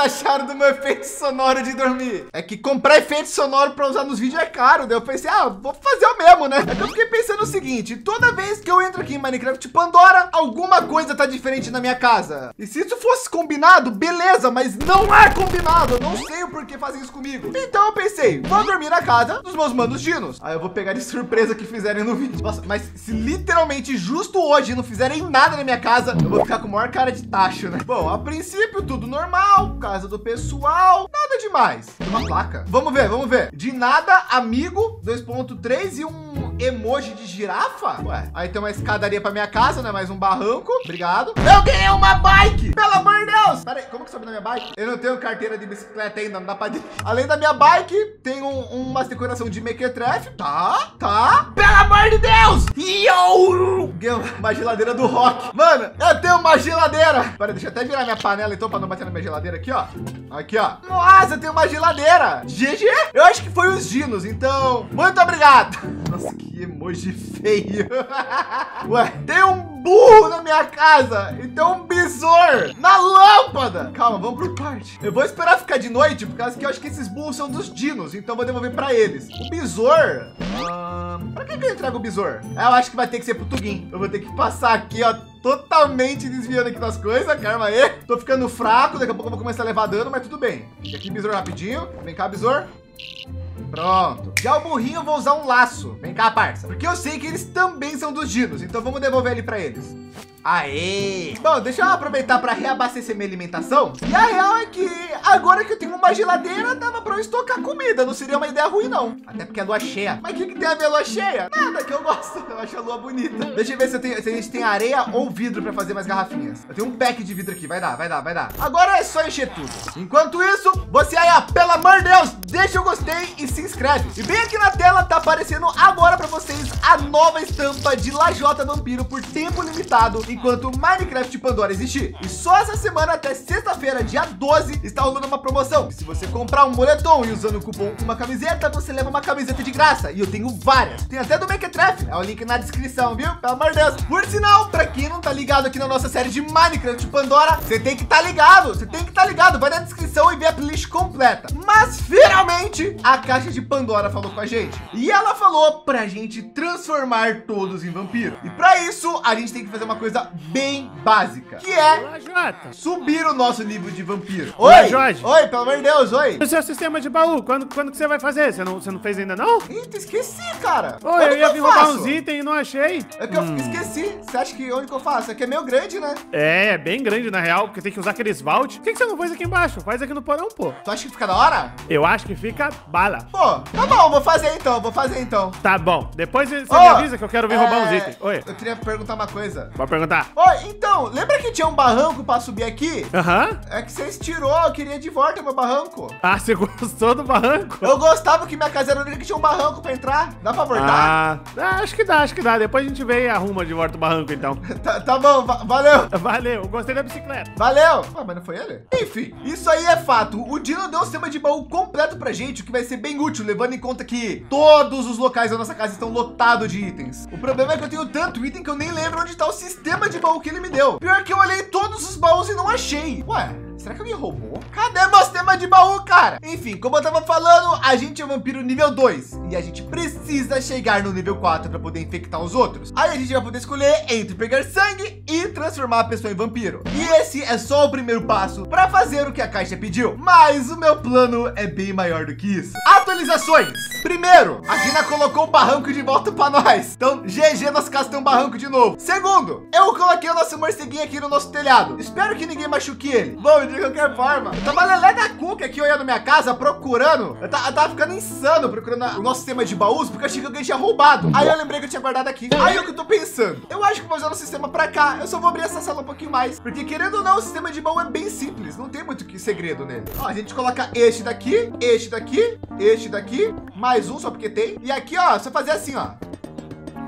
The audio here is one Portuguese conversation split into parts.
acharam do meu efeito sonoro de dormir? É que comprar efeito sonoro para usar nos vídeos é caro. Daí eu pensei, ah, vou fazer o mesmo, né? Que eu fiquei pensando o seguinte: toda vez que eu entro aqui em Minecraft Pandora, alguma coisa tá diferente na minha casa. E se isso fosse combinado, beleza, mas não é combinado. Eu não sei o porquê fazem isso comigo. Então eu pensei, vou dormir na casa dos meus manos dinos. Aí eu vou pegar de surpresa que fizerem no vídeo. Nossa, mas se literalmente justo hoje não fizerem nada na minha casa, eu vou ficar com a maior cara de tacho, né? Bom, a princípio tudo normal, casa do pessoal, nada demais. Tem uma placa. Vamos ver, vamos ver. De nada, amigo, 2.3 e um emoji de girafa? Ué, aí tem uma escadaria para minha casa, né? Mais um barranco. Obrigado. Eu ganhei uma bike! Pelo amor de Deus! Pera aí, como que sobe na minha bike? Eu não tenho carteira de bicicleta ainda, não dá pra... Além da minha bike, tem um, umas decoração de mequetrefe. Tá, tá. Pelo amor de Deus! Yo! Ganhei uma geladeira do rock. Mano, eu tenho uma geladeira. Pera, deixa eu até virar minha panela então, para não bater na minha geladeira aqui, ó. Aqui, ó. Nossa, eu tenho uma geladeira. GG? Eu acho que foi os dinos, então... Muito obrigado. Nossa, que emoji feio. Ué, tem um burro na minha casa e tem um besouro na lâmpada. Calma, vamos pro parte. Eu vou esperar ficar de noite, por causa que eu acho que esses burros são dos dinos, então vou devolver para eles. O besouro... Hum, para que, que eu entrego o besouro? Eu acho que vai ter que ser pro Tugin. Eu vou ter que passar aqui, ó, totalmente desviando aqui das coisas. Calma aí. Tô ficando fraco, daqui a pouco eu vou começar a levar dano, mas tudo bem. Aqui, besouro, rapidinho. Vem cá, besouro. Pronto. Já o burrinho eu vou usar um laço. Vem cá, parça. Porque eu sei que eles também são dos dinos. Então vamos devolver ele para eles. Aê! Bom, deixa eu aproveitar para reabastecer minha alimentação. E a real é que agora que eu tenho uma geladeira, dava para eu estocar comida. Não seria uma ideia ruim, não. Até porque é lua cheia. Mas o que, que tem a ver lua cheia? Nada, que eu gosto. Eu acho a lua bonita. Deixa eu ver se, eu tenho, se a gente tem areia ou vidro para fazer mais garrafinhas. Eu tenho um pack de vidro aqui. Vai dar, vai dar, vai dar. Agora é só encher tudo. Enquanto isso, você aí, pelo amor de Deus, deixa o gostei e se inscreve. E bem aqui na tela tá aparecendo agora para vocês a nova estampa de Lajota Vampiro por tempo limitado enquanto Minecraft Pandora existir. E só essa semana até sexta-feira, dia 12, está rolando uma promoção. Se você comprar um moletom e usando o cupom uma camiseta, você leva uma camiseta de graça. E eu tenho várias. Tem até do Mequetrefe. É o link na descrição, viu? Pelo amor de Deus. Por sinal, para quem não tá ligado aqui na nossa série de Minecraft Pandora, você tem que tá ligado. Você tem que tá ligado. Vai na descrição e ver a playlist completa. Mas finalmente a caixa de Pandora falou com a gente. E ela falou pra gente transformar todos em vampiro. E para isso, a gente tem que fazer uma coisa bem básica, que é Olá, subir o nosso nível de vampiro. Oi, Jorge. Oi, pelo amor de Deus, oi. O seu sistema de baú, quando, quando que você vai fazer? Você não, você não fez ainda, não? Eita, esqueci, cara. Oi, eu ia vir roubar uns itens e não achei. É que hum. eu esqueci. Você acha que onde que eu faço? Aqui é meio grande, né? É, é bem grande, na real, porque tem que usar aqueles vault. Por que, que você não faz aqui embaixo? Faz aqui no porão, pô. Tu acha que fica da hora? Eu acho que fica bala. Pô, tá bom, vou fazer então, vou fazer então. Tá bom. Depois você oh, me avisa que eu quero vir é... roubar uns itens. Oi. Eu queria perguntar uma coisa. Pode perguntar. Oi, então, lembra que tinha um barranco pra subir aqui? Aham. Uhum. É que você estirou, eu queria de volta meu barranco. Ah, você gostou do barranco? Eu gostava que minha casa era única que tinha um barranco pra entrar. Dá pra voltar? Ah, acho que dá, acho que dá. Depois a gente vem e arruma de volta o barranco, então. tá, tá, bom, va valeu. Valeu, gostei da bicicleta. Valeu. Ah, mas não foi ele? Enfim, isso aí é fato. O Dino deu um sistema de baú completo pra gente, o que vai ser bem útil, levando em conta que todos os locais da nossa casa estão lotados de itens. O problema é que eu tenho tanto item que eu nem lembro onde tá o sistema de baú que ele me deu. Pior que eu olhei todos os baús e não achei. Ué, Será que alguém roubou? Cadê meu sistema de baú, cara? Enfim, como eu tava falando, a gente é um vampiro nível 2 e a gente precisa chegar no nível 4 para poder infectar os outros. Aí a gente vai poder escolher entre pegar sangue e transformar a pessoa em vampiro. E esse é só o primeiro passo para fazer o que a caixa pediu. Mas o meu plano é bem maior do que isso. Atualizações. Primeiro, a Gina colocou o barranco de volta para nós. Então, GG, casa tem um barranco de novo. Segundo, eu coloquei o nosso morceguinho aqui no nosso telhado. Espero que ninguém machuque ele. Bom, de qualquer forma. Eu tava lelé da cuca aqui olhando minha casa, procurando. Eu, eu tava ficando insano procurando o nosso sistema de baús, porque eu achei que alguém tinha roubado. Aí eu lembrei que eu tinha guardado aqui. Aí é o que eu tô pensando. Eu acho que vou usar o sistema pra cá. Eu só vou abrir essa sala um pouquinho mais. Porque querendo ou não, o sistema de baú é bem simples. Não tem muito que segredo nele. Ó, a gente coloca este daqui, este daqui, este daqui, mais um só porque tem. E aqui, ó, só fazer assim, ó.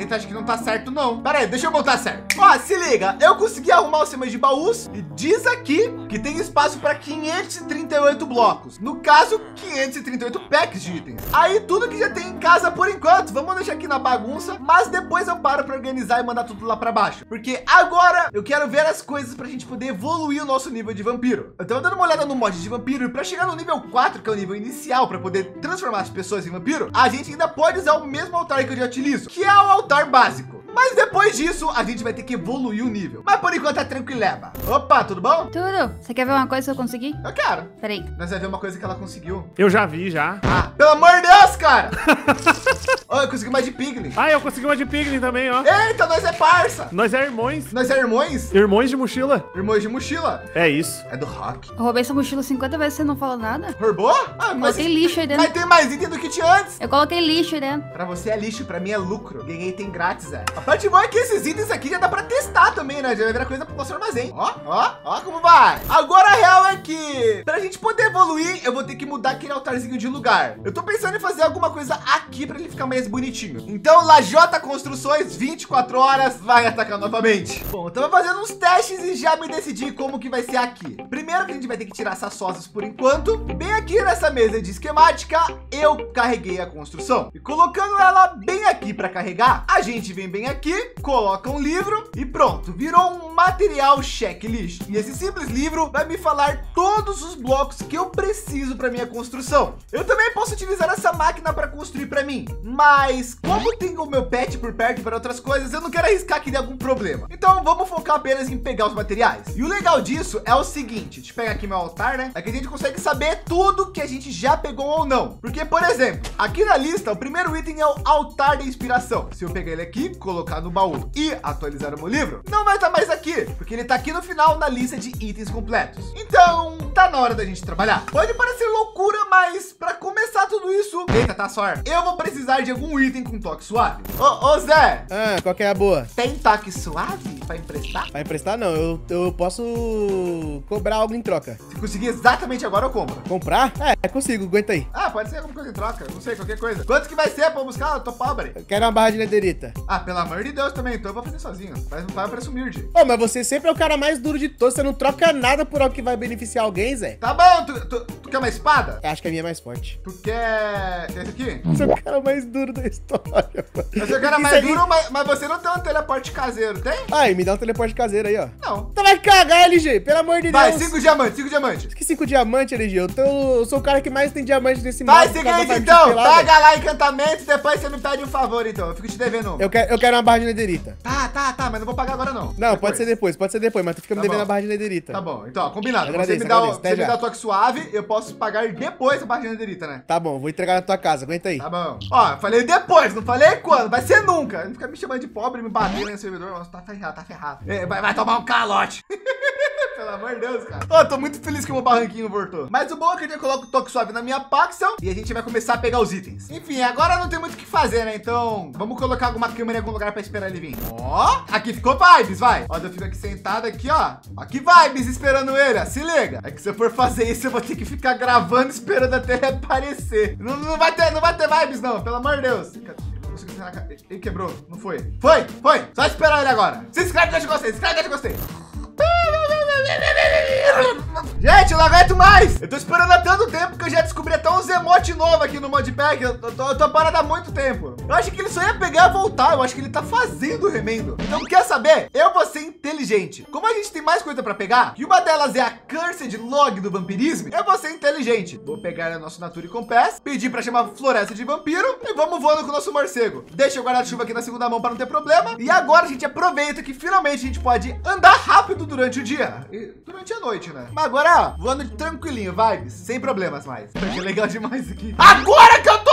Ele acha que não tá certo, não. Pera aí, deixa eu botar certo. Ó, se liga. Eu consegui arrumar o sistema de baús e diz aqui que tem espaço para 538 blocos. No caso, 538 packs de itens. Aí tudo que já tem em casa por enquanto. Vamos deixar aqui na bagunça, mas depois eu paro para organizar e mandar tudo lá para baixo. Porque agora eu quero ver as coisas para a gente poder evoluir o nosso nível de vampiro. Eu tava dando uma olhada no mod de vampiro e para chegar no nível 4, que é o nível inicial para poder transformar as pessoas em vampiro, a gente ainda pode usar o mesmo altar que eu já utilizo, que é o altar básico. Mas depois disso, a gente vai ter que evoluir o nível. Mas por enquanto é tranquileba. Opa, tudo bom? Tudo. Você quer ver uma coisa que eu consegui? Eu quero. Peraí. Nós vamos ver uma coisa que ela conseguiu. Eu já vi, já. Ah, pelo amor de Deus, cara! eu consegui mais de Piglin. Ah, eu consegui uma de Piglin também, ó. Eita, nós é parça. Nós é irmãos. Nós é irmãos? Irmãos de mochila. Irmãos de mochila. É isso. É do rock. Eu roubei essa mochila 50 vezes e você não falou nada? Roubou? Ah, mas... Coloquei lixo aí dentro. Mas tem mais item do que tinha antes. Eu coloquei lixo aí dentro. Pra você é lixo, pra mim é lucro. Ganhei item grátis, é. A parte boa é que esses itens aqui já dá pra testar também, né? Já vai virar coisa pro nosso armazém. Ó, ó, ó como vai. Agora a real é que pra gente poder evoluir, eu vou ter que mudar aquele altarzinho de lugar. Eu tô pensando em fazer alguma coisa aqui pra ele ficar mais bonitinho. Então, Lajota Construções, 24 horas, vai atacar novamente. Bom, tava fazendo uns testes e já me decidi como que vai ser aqui. Primeiro que a gente vai ter que tirar essas sócias por enquanto. Bem aqui nessa mesa de esquemática, eu carreguei a construção. E colocando ela bem aqui para carregar, a gente vem bem aqui, coloca um livro e pronto, virou um material checklist. E esse simples livro vai me falar todos os blocos que eu preciso para minha construção. Eu também posso utilizar essa máquina para construir para mim, mas como tenho o meu pet por perto para outras coisas, eu não quero arriscar que dê algum problema. Então vamos focar apenas em pegar os materiais. E o legal disso é o seguinte, deixa eu pegar aqui meu altar, né? É que a gente consegue saber tudo que a gente já pegou ou não. Porque, por exemplo, aqui na lista, o primeiro item é o altar da inspiração. Se eu pegar ele aqui, colocar no baú e atualizar o meu livro, não vai estar mais aqui, porque ele está aqui no final na lista de itens completos. Então, tá na hora da gente trabalhar. Pode parecer loucura, mas para começar tudo isso, eita, tá só. Eu vou precisar de algum item com toque suave. Ô, ô Zé, Ah, qual que é a boa? tem toque suave para emprestar? Vai emprestar? Não, eu, eu posso cobrar algo em troca. Se conseguir exatamente agora, eu compro. Comprar? É, consigo, aguenta aí. Ah, pode ser alguma coisa em troca, não sei, qualquer coisa. Quanto que vai ser pra eu buscar? Eu tô pobre. Eu quero uma barra de nederita. Ah, pelo amor de Deus também, então eu vou fazer sozinho. Faz um faz um preço humilde. Ô, mas você sempre é o cara mais duro de todos, você não troca nada por algo que vai beneficiar alguém, Zé. Tá bom, tu, tu, tu quer uma espada? Eu acho que a minha é mais forte. Tu quer esse aqui? Você é o cara mais duro da história, mano. Eu sou o cara mais aí- duro, mas, mas você não tem um teleporte caseiro, tem? Ai, me dá um teleporte caseiro aí, ó. Não. Tu vai cagar, LG, pelo amor de Vai, Deus. cinco diamantes, cinco diamantes. Que cinco diamantes, LG? Eu, tô, eu sou o cara que mais tem diamante nesse Vai, por causa seguinte então, pega lá encantamentos, depois você me pede um favor então, eu fico te devendo um. Eu quero, eu quero uma barra de nederita. Tá, tá, tá, mas não vou pagar agora não. Não, Depois. pode ser depois, pode ser depois, mas tu fica me Tá devendo bom. a barra de nederita. Tá bom, então, ó, combinado. Agradeço, você me dá, o, agradeço, você me dá toque suave, eu posso pagar depois a barra de nederita, né? Tá bom, vou entregar na tua casa, aguenta aí. Tá bom. Ó, eu falei depois, não falei quando. Vai ser nunca. Não fica me chamando de pobre, me batendo no servidor. Nossa, tá ferrado, tá ferrado. É, vai, vai tomar um calote. Pelo amor de Deus, cara. Ó, tô muito feliz que o meu barranquinho voltou. Mas o bom é que eu já coloco o toque suave na minha Paxel e a gente vai começar a pegar os itens. Enfim, agora não tem muito o que fazer, né? Então, vamos colocar alguma câmera em algum lugar pra esperar ele vir. Ó, aqui ficou vibes, vai. Ó, eu fico aqui sentado aqui, ó. Aqui vibes esperando ele, ó. Se liga. É que se eu for fazer isso, eu vou ter que ficar gravando esperando até ele aparecer. Não, não vai ter, não vai ter vibes, não. Pelo amor de Deus. Cadê? Ele quebrou, não foi? Foi, foi. Só esperar ele agora. Se inscreve, deixa o gostei. Se inscreve, deixa o gostei. Gente, eu não aguento mais. Eu tô esperando há tanto tempo que eu já descobri até uns emote novo aqui no modpack. Eu tô, eu tô, parado há muito tempo. Eu acho que ele só ia pegar e voltar. Eu acho que ele tá fazendo o remendo. Então, quer saber? Eu vou ser inteligente. Como a gente tem mais coisa pra pegar, e uma delas é a Cursed Log do vampirismo, eu vou ser inteligente. Vou pegar a nossa Nature Compass, pedir pra chamar Floresta de Vampiro e vamos voando com o nosso morcego. Deixa o guarda-chuva aqui na segunda mão para não ter problema. E agora a gente aproveita que finalmente a gente pode andar rápido durante o dia. E durante a noite, né? Agora, ó, voando tranquilinho, vibes, sem problemas mais. Que legal demais aqui. Agora que eu tô...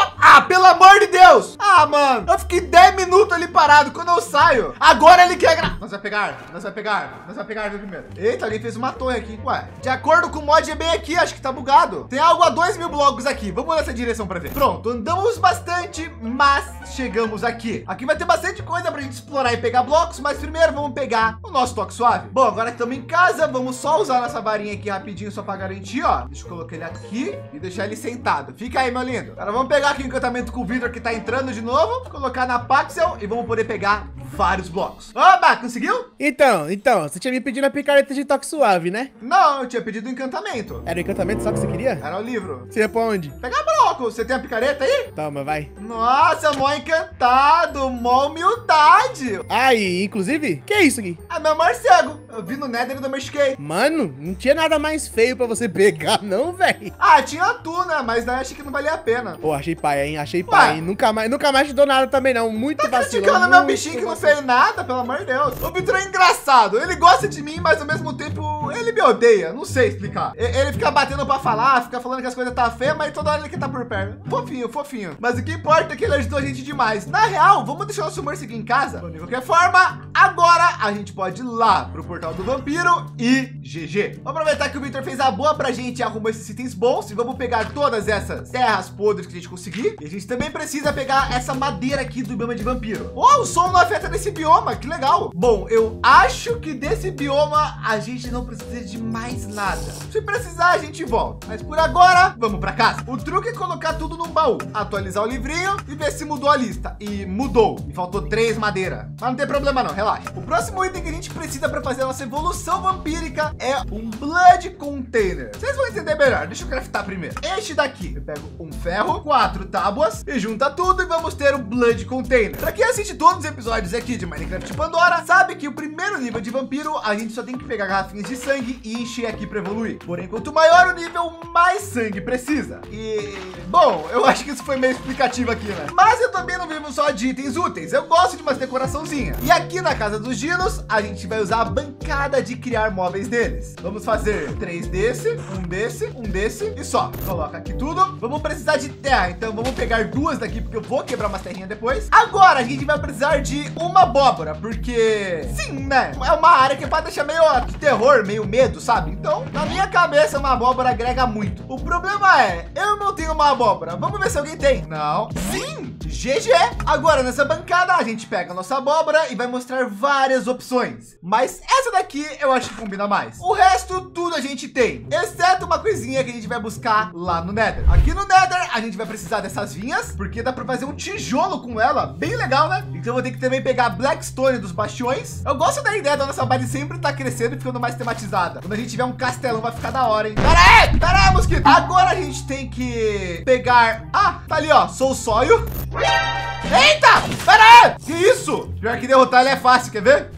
Pelo amor de Deus! Ah, mano, eu fiquei 10 minutos ali parado. Quando eu saio, agora ele quer... Nós vai pegar, nós vai pegar, nós vai pegar primeiro. Eita, alguém fez uma torre aqui. Ué, de acordo com o mod é bem aqui, acho que tá bugado. Tem algo a 2 mil blocos aqui. Vamos nessa direção pra ver. Pronto, andamos bastante, mas chegamos aqui. Aqui vai ter bastante coisa pra gente explorar e pegar blocos, mas primeiro vamos pegar o nosso toque suave. Bom, agora que estamos em casa, vamos só usar nossa varinha aqui rapidinho, só pra garantir, ó. Deixa eu colocar ele aqui e deixar ele sentado. Fica aí, meu lindo. Agora vamos pegar aqui o encantamento com o Vitor que tá entrando de novo, colocar na Paxel e vamos poder pegar vários blocos. Oba, conseguiu? Então, então, você tinha me pedido a picareta de toque suave, né? Não, eu tinha pedido encantamento. Era o encantamento só que você queria? Era o livro. Você ia pra onde? Pegar bloco. Você tem a picareta aí? Toma, vai. Nossa, mó encantado, mó humildade. E inclusive, que é isso aqui? É meu morcego. Eu vi no Nether e domestiquei. Mano, não tinha nada mais feio pra você pegar, não, velho. Ah, tinha tu, né? Mas daí achei que não valia a pena. Pô, achei pai, hein? Achei pai, hein? Nunca mais, nunca mais te dou nada também, não. Muito Tá vacilão. criticando meu bichinho que não fez nada, pelo amor de Deus. O Vitor é engraçado. Ele gosta de mim, mas ao mesmo tempo ele me odeia. Não sei explicar. Ele fica batendo pra falar, fica falando que as coisas tá feias, mas toda hora ele quer tá por perto. Fofinho, fofinho. Mas o que importa é que ele ajudou a gente demais. Na real, vamos deixar nosso morcego em casa. De qualquer forma, agora a gente pode ir lá pro portal do vampiro e GG. Vamos aproveitar que o Victor fez a boa pra gente e arrumou esses itens bons. E vamos pegar todas essas terras podres que a gente conseguir. E a gente também precisa pegar essa madeira aqui do bioma de vampiro. Oh, o som não afeta nesse bioma, que legal. Bom, eu acho que desse bioma a gente não precisa de mais nada. Se precisar, a gente volta. Mas por agora, vamos pra casa. O truque é colocar tudo num baú, atualizar o livrinho e ver se mudou a lista. E mudou. Me faltou três madeira. Mas não tem problema não, relaxa. O próximo item que a gente precisa para fazer a nossa evolução vampírica é um Blood Container. Vocês vão entender melhor. Deixa eu craftar primeiro. Este daqui. Eu pego um ferro, quatro tábuas e junta tudo e vamos ter o Blood Container. Para quem assiste todos os episódios aqui de Minecraft Pandora, sabe que o primeiro nível de vampiro, a gente só tem que pegar garrafinhas de sangue e encher aqui para evoluir. Porém, quanto maior o nível, mais sangue precisa. E, bom, eu acho que isso foi meio explicativo aqui, né? Mas eu também não vivo só de itens úteis. Eu gosto de umas decoraçãozinhas. E aqui na casa dos dinos, a gente vai usar a bancada de criar móveis deles. Vamos fazer três desse, um desse, um desse e só. Coloca aqui tudo. Vamos precisar de terra, então vamos pegar duas daqui porque eu vou quebrar umas terrinhas depois. Agora a gente vai precisar de uma abóbora, porque sim, né? É uma área que pode deixar meio de terror, meio medo, sabe? Então, na minha cabeça, uma abóbora agrega muito. O problema é, eu não tenho uma abóbora. Vamos ver se alguém tem. Não. Sim. GG! Agora nessa bancada a gente pega a nossa abóbora e vai mostrar várias opções. Mas essa daqui eu acho que combina mais. O resto tudo a gente tem, exceto uma coisinha que a gente vai buscar lá no Nether. Aqui no Nether a gente vai precisar dessas vinhas, porque dá para fazer um tijolo com ela, bem legal, né? Então eu vou ter que também pegar Blackstone dos bastiões. Eu gosto da ideia da nossa base sempre tá crescendo e ficando mais tematizada. Quando a gente tiver um castelão vai ficar da hora, hein? Pera aí, pera aí, mosquito. Agora a gente tem que pegar... Ah, tá ali, ó, sou o sóio. Eita! Pera aí! Que isso? Pior que derrotar ele é fácil, quer ver?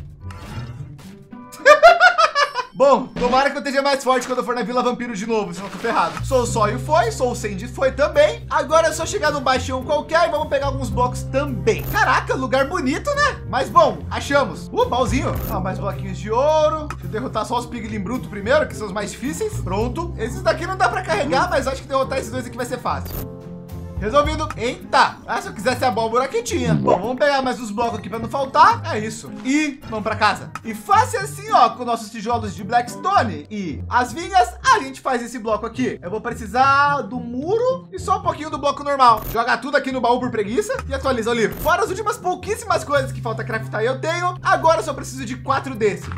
Bom, tomara que eu esteja mais forte quando eu for na Vila Vampiro de novo, senão eu tô ferrado. Sou o Sóio foi, sou o Sandy foi também. Agora é só chegar no baixão qualquer e vamos pegar alguns blocos também. Caraca, lugar bonito, né? Mas bom, achamos. Uh, baúzinho. Ah, mais bloquinhos de ouro. Deixa eu derrotar só os Piglin Bruto primeiro, que são os mais difíceis. Pronto. Esses daqui não dá pra carregar, mas acho que derrotar esses dois aqui vai ser fácil. Resolvido. Eita! Ah, se eu quisesse a abóbora aqui tinha. Bom, vamos pegar mais uns blocos aqui para não faltar. É isso. E vamos para casa. E faça assim, ó, com nossos tijolos de Blackstone e as vinhas, a gente faz esse bloco aqui. Eu vou precisar do muro e só um pouquinho do bloco normal. Joga tudo aqui no baú por preguiça e atualiza o livro. Fora as últimas pouquíssimas coisas que falta craftar eu tenho, agora eu só preciso de quatro desses.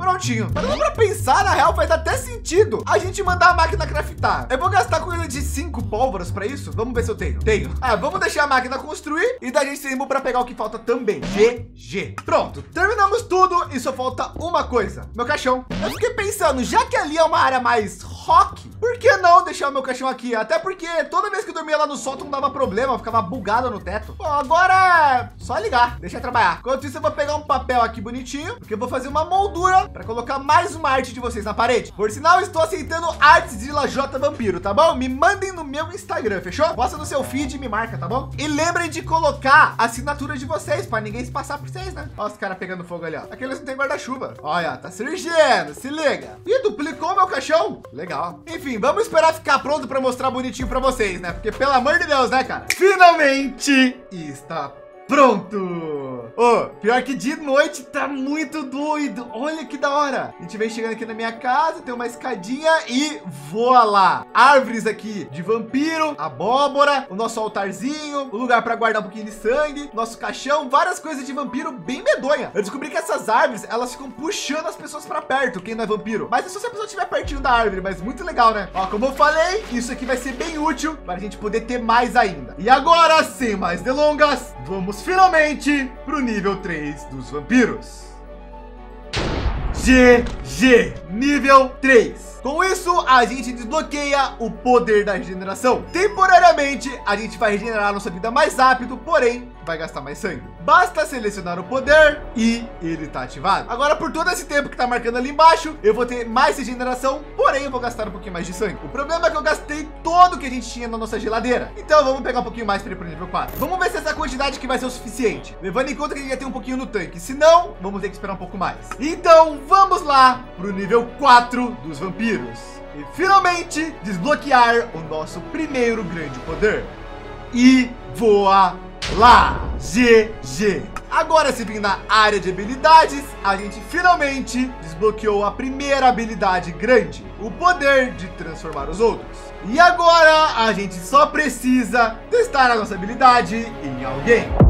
Prontinho. Mas pra pensar, na real, faz até sentido a gente mandar a máquina craftar. Eu vou gastar coisa de cinco pólvoras para isso. Vamos ver se eu tenho. Tenho. Ah, vamos deixar a máquina construir e da gente tempo para pegar o que falta também. GG. Pronto. Terminamos tudo e só falta uma coisa. Meu caixão. Eu fiquei pensando, já que ali é uma área mais rock, por que não deixar o meu caixão aqui? Até porque toda vez que eu dormia lá no sótão dava problema, ficava bugado no teto. Bom, agora é só ligar, deixa eu trabalhar. Enquanto isso, eu vou pegar um papel aqui bonitinho, porque eu vou fazer uma moldura para colocar mais uma arte de vocês na parede. Por sinal, estou aceitando artes de Lajota Vampiro, tá bom? Me mandem no meu Instagram, fechou? Posta no seu feed e me marca, tá bom? E lembrem de colocar a assinatura de vocês, para ninguém se passar por vocês, né? Olha os caras pegando fogo ali, ó. Aqueles não tem guarda-chuva. Olha, tá surgindo, se liga. Ih, duplicou meu caixão. Legal. Enfim, vamos esperar ficar pronto para mostrar bonitinho para vocês, né? Porque pelo amor de Deus, né, cara? Finalmente está pronto! Ô, pior que de noite tá muito doido. Olha que da hora. A gente vem chegando aqui na minha casa, tem uma escadinha e voa lá. Árvores aqui de vampiro, abóbora, o nosso altarzinho, o lugar para guardar um pouquinho de sangue, nosso caixão, várias coisas de vampiro bem medonha. Eu descobri que essas árvores, elas ficam puxando as pessoas para perto, quem não é vampiro. Mas é só se a pessoa estiver pertinho da árvore, mas muito legal, né? Ó, como eu falei, isso aqui vai ser bem útil para a gente poder ter mais ainda. E agora, sem mais delongas, vamos finalmente pro nível 3 dos vampiros. GG, nível 3. Com isso, a gente desbloqueia o poder da regeneração. Temporariamente, a gente vai regenerar nossa vida mais rápido, porém, vai gastar mais sangue. Basta selecionar o poder e ele está ativado. Agora, por todo esse tempo que está marcando ali embaixo, eu vou ter mais regeneração, porém, eu vou gastar um pouquinho mais de sangue. O problema é que eu gastei todo que a gente tinha na nossa geladeira. Então, vamos pegar um pouquinho mais para ir para o nível 4. Vamos ver se essa quantidade aqui vai ser o suficiente. Levando em conta que gente já tem um pouquinho no tanque. Se não, vamos ter que esperar um pouco mais. Então, vamos lá para o nível 4 dos vampiros e finalmente desbloquear o nosso primeiro grande poder. E voa lá, GG. Agora, se vir na área de habilidades, a gente finalmente desbloqueou a primeira habilidade grande, o poder de transformar os outros. E agora a gente só precisa testar a nossa habilidade em alguém.